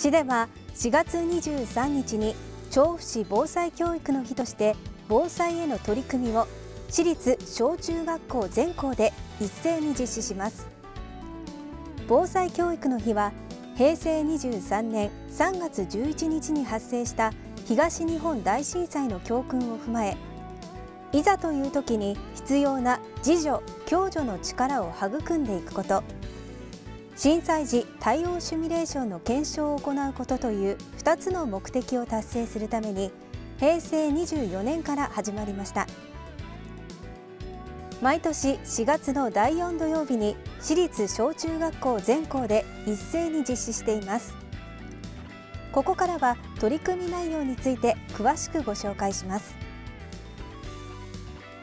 市では4月23日に調布市防災教育の日として防災への取り組みを私立小中学校全校で一斉に実施します。防災教育の日は平成23年3月11日に発生した東日本大震災の教訓を踏まえいざという時に必要な自助・共助の力を育んでいくこと。震災時対応シミュレーションの検証を行うことという2つの目的を達成するために平成24年から始まりました。毎年4月の第4土曜日に私立小中学校全校で一斉に実施しています。ここからは取り組み内容について詳しくご紹介します。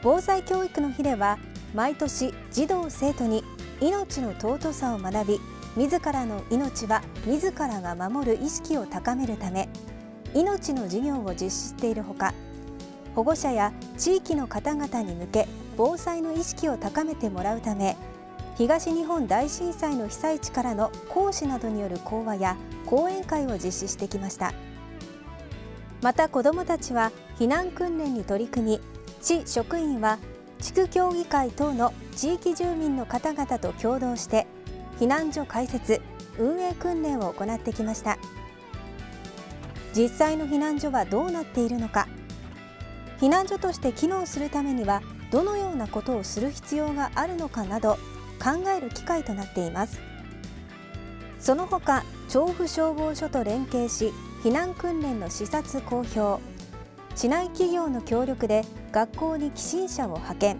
防災教育の日では毎年児童生徒に命の尊さを学び自らの命は自らが守る意識を高めるため命の授業を実施しているほか保護者や地域の方々に向け防災の意識を高めてもらうため東日本大震災の被災地からの講師などによる講話や講演会を実施してきました。また子どもたちは避難訓練に取り組み市職員は地区協議会等の地域住民の方々と共同して避難所開設運営訓練を行ってきました。実際の避難所はどうなっているのか。避難所として機能するためにはどのようなことをする必要があるのかなど考える機会となっています。その他調布消防署と連携し避難訓練の視察公表。市内企業の協力で学校に寄進者を派遣。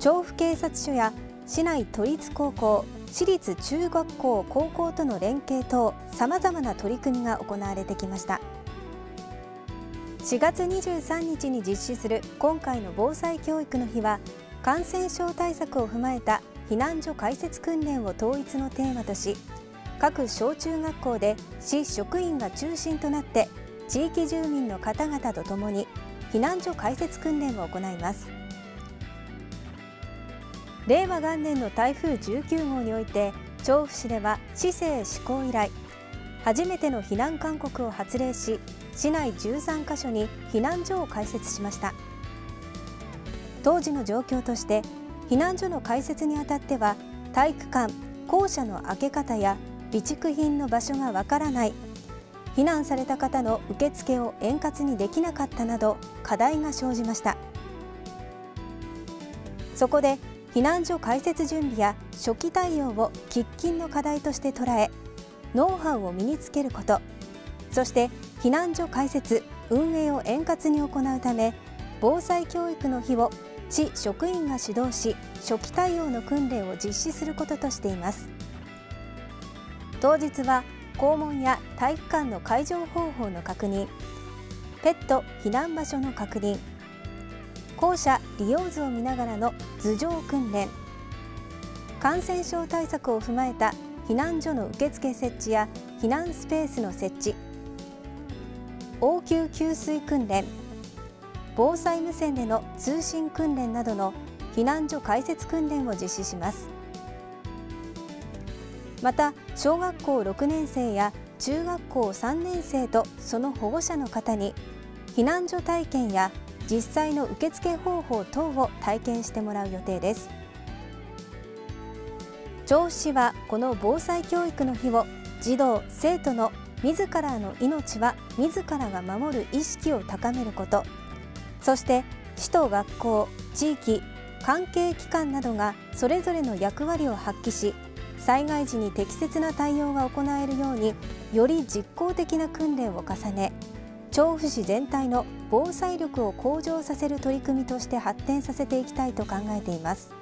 調布警察署や市内都立高校私立中学校高校との連携等さまざまな取り組みが行われてきました。4月23日に実施する今回の防災教育の日は感染症対策を踏まえた避難所開設訓練を統一のテーマとし各小中学校で市職員が中心となって地域住民の方々とともに避難所開設訓練を行います。令和元年の台風19号において調布市では市政施行以来初めての避難勧告を発令し市内13カ所に避難所を開設しました。当時の状況として避難所の開設にあたっては体育館校舎の開け方や備蓄品の場所がわからない避難された方の受付を円滑にできなかったなど課題が生じました。そこで避難所開設準備や初期対応を喫緊の課題として捉えノウハウを身につけること。そして避難所開設運営を円滑に行うため防災教育の日を市職員が主導し初期対応の訓練を実施することとしています。当日は校門や体育館の会場方法の確認ペット避難場所の確認校舎利用図を見ながらの頭上訓練感染症対策を踏まえた避難所の受付設置や避難スペースの設置応急給水訓練防災無線での通信訓練などの避難所開設訓練を実施します。また小学校6年生や中学校3年生とその保護者の方に避難所体験や実際の受付方法等を体験してもらう予定です。調布市はこの防災教育の日を児童生徒の自らの命は自らが守る意識を高めること。そして市と学校地域関係機関などがそれぞれの役割を発揮し災害時に適切な対応が行えるようにより実効的な訓練を重ね調布市全体の防災力を向上させる取り組みとして発展させていきたいと考えています。